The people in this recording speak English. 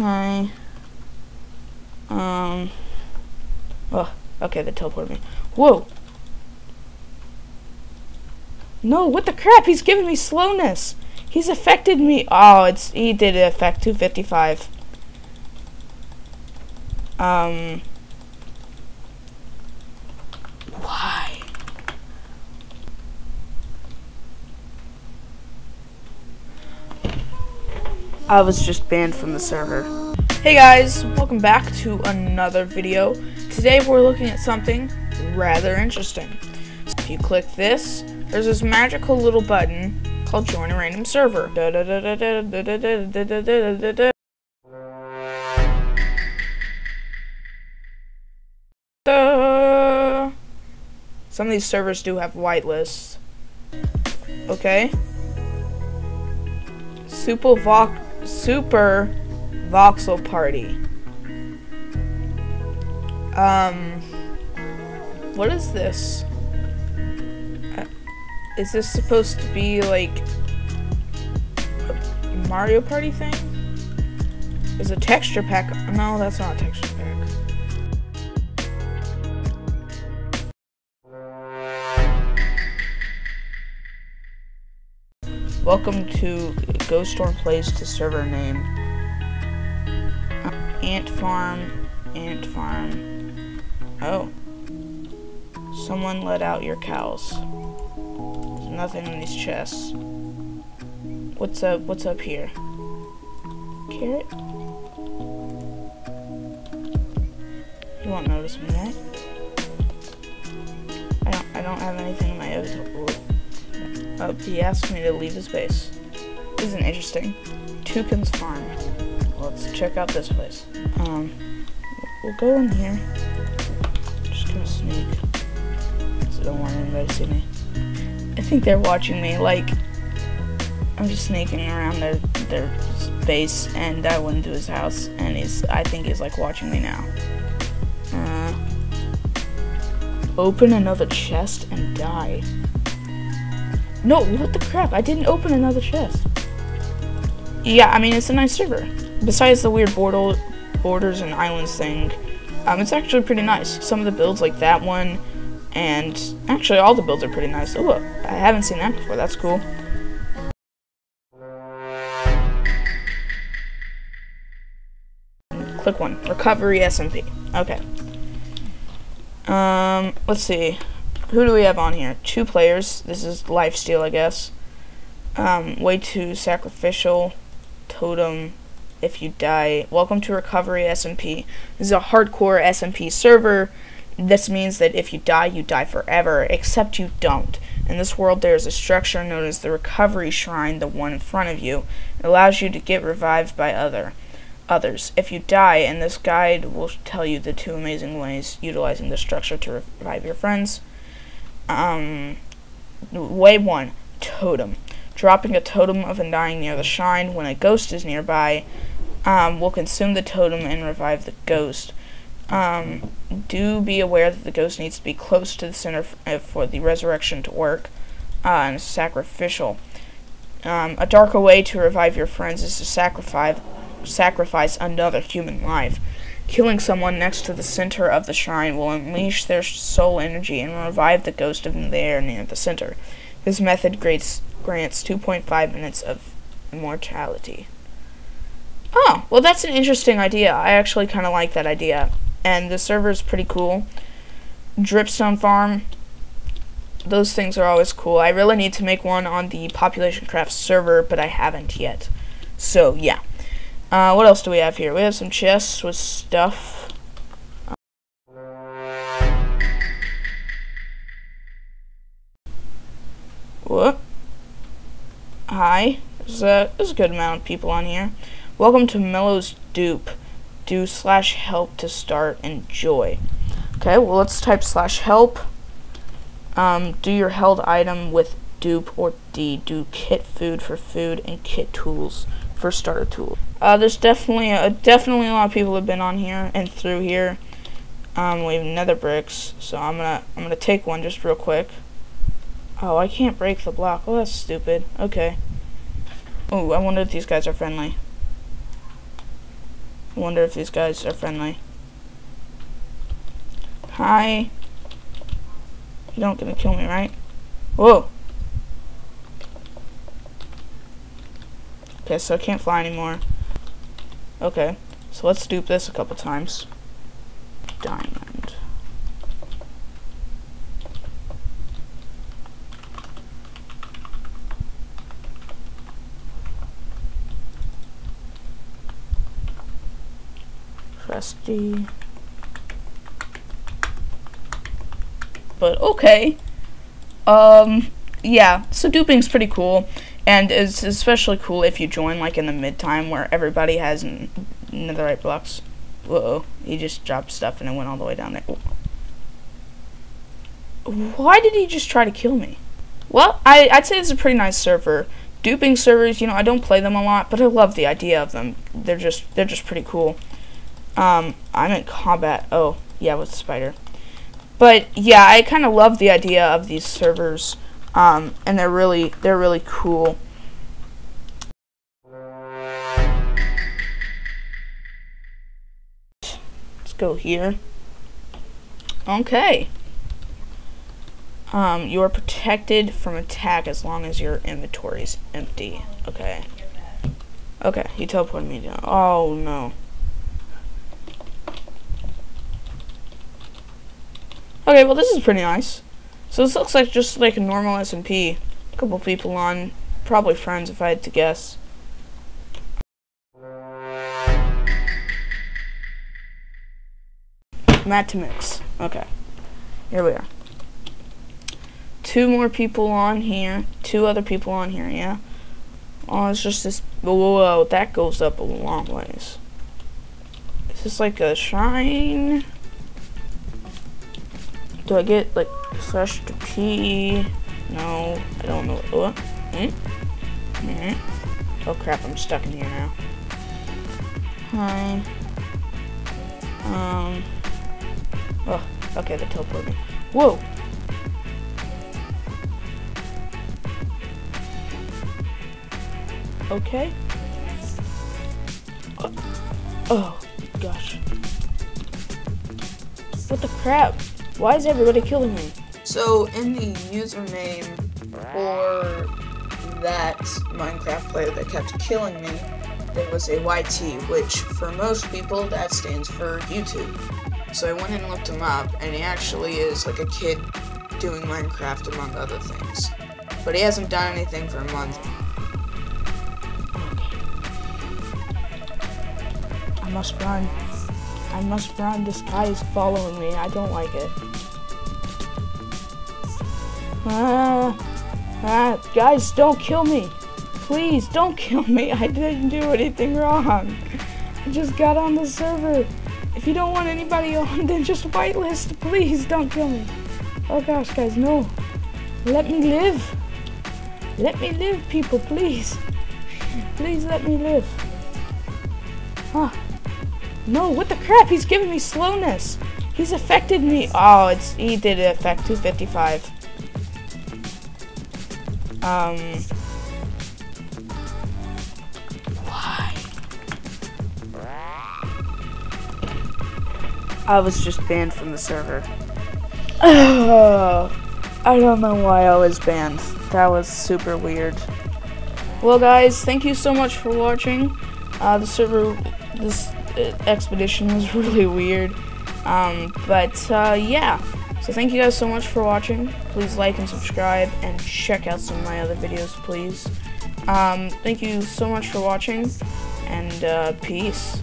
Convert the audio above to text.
Hi. Um. Oh, okay, they teleported me. Whoa. No, what the crap? He's giving me slowness. He's affected me. Oh, it's he did affect 255. Um. Why? I was just banned from the server. Hey guys, welcome back to another video. Today we're looking at something rather interesting. So if you click this, there's this magical little button called join a random server. Some of these servers do have whitelists. Okay. Super Vox Super Voxel Party. Um what is this? Uh, is this supposed to be like Mario Party thing? Is a texture pack? No, that's not texture Welcome to GoStorm Plays to server name. Ant Farm, Ant Farm. Oh. Someone let out your cows. There's nothing in these chests. What's up, what's up here? Carrot? You won't notice me, right? I don't, I don't have anything in my inventory. Oh, he asked me to leave his base. Isn't interesting. Toucan's Farm. Let's check out this place. Um, we'll go in here. Just gonna sneak. So I don't want anybody to see me. I think they're watching me, like, I'm just sneaking around their, their base, and I went into his house, and he's, I think he's, like, watching me now. Uh, open another chest and die. No, what the crap? I didn't open another chest. Yeah, I mean, it's a nice server. Besides the weird border, borders and islands thing, um, it's actually pretty nice. Some of the builds, like that one, and actually all the builds are pretty nice. Oh, I haven't seen that before. That's cool. Click one. Recovery SMP. Okay. Um, let's see who do we have on here? Two players. This is lifesteal, I guess. Um, way too sacrificial. Totem. If you die. Welcome to Recovery SMP. This is a hardcore SMP server. This means that if you die, you die forever, except you don't. In this world, there is a structure known as the Recovery Shrine, the one in front of you. It allows you to get revived by other others. If you die, and this guide will tell you the two amazing ways utilizing the structure to revive your friends. Um, way one, totem. Dropping a totem of undying near the shrine when a ghost is nearby um, will consume the totem and revive the ghost. Um, do be aware that the ghost needs to be close to the center uh, for the resurrection to work, uh, and sacrificial. Um, a darker way to revive your friends is to sacrifice sacrifice another human life. Killing someone next to the center of the shrine will unleash their soul energy and revive the ghost of the air near the center. This method grants, grants 2.5 minutes of immortality. Oh, well that's an interesting idea. I actually kind of like that idea. And the server is pretty cool. Dripstone Farm, those things are always cool. I really need to make one on the Population Craft server, but I haven't yet. So, yeah. Uh, what else do we have here? We have some chests with stuff. What? Hi. There's a, a good amount of people on here. Welcome to Mellow's Dupe. Do slash help to start. Enjoy. Okay, well let's type slash help. Um, do your held item with dupe or D. Do kit food for food and kit tools for starter tools. Uh, there's definitely a, definitely a lot of people have been on here and through here. Um, we have nether bricks, so I'm gonna I'm gonna take one just real quick. Oh, I can't break the block. Oh, that's stupid. Okay. Oh, I wonder if these guys are friendly. I wonder if these guys are friendly. Hi. You don't gonna kill me, right? Whoa. Okay, so I can't fly anymore. Okay, so let's dupe this a couple times. Diamond. Trusty. But okay. Um, yeah, so duping's pretty cool. And it's especially cool if you join like in the mid time where everybody has netherite blocks. Whoa, he just dropped stuff and it went all the way down there. Why did he just try to kill me? Well, I, I'd say it's a pretty nice server. Duping servers, you know, I don't play them a lot, but I love the idea of them. They're just they're just pretty cool. Um, I'm in combat. Oh, yeah, with the spider. But yeah, I kind of love the idea of these servers, um, and they're really they're really cool. Let's go here. Okay. Um, you are protected from attack as long as your inventory is empty. Okay. Okay, he teleported me down. Oh no. Okay, well this is pretty nice. So this looks like just like a normal SMP. A couple people on, probably friends if I had to guess. Matt to mix. Okay. Here we are. Two more people on here. Two other people on here, yeah? Oh, it's just this. Whoa, that goes up a long ways. Is this like a shrine? Do I get like slash to P? No, I don't know. What? Mm? Mm? Oh crap, I'm stuck in here now. Hi. Um. Oh, okay, the teleport me. Whoa! Okay. Oh, oh gosh. What the crap? Why is everybody killing me? So in the username for that Minecraft player that kept killing me, there was a YT, which for most people that stands for YouTube. So I went and looked him up, and he actually is like a kid doing Minecraft among other things. But he hasn't done anything for a month. I must run. I must run. This guy is following me. I don't like it. Ah, ah, guys, don't kill me. Please, don't kill me. I didn't do anything wrong. I just got on the server. If you don't want anybody on, then just whitelist. Please, don't kill me. Oh gosh, guys, no. Let me live. Let me live, people, please. Please let me live. Huh. No, what the crap? He's giving me slowness. He's affected me. Oh, it's he did affect 255. Um. Why? I was just banned from the server. I don't know why I was banned. That was super weird. Well, guys, thank you so much for watching. Uh, the server, this uh, expedition was really weird. Um, but, uh, yeah. So thank you guys so much for watching. Please like and subscribe and check out some of my other videos, please. Um, thank you so much for watching, and uh, peace.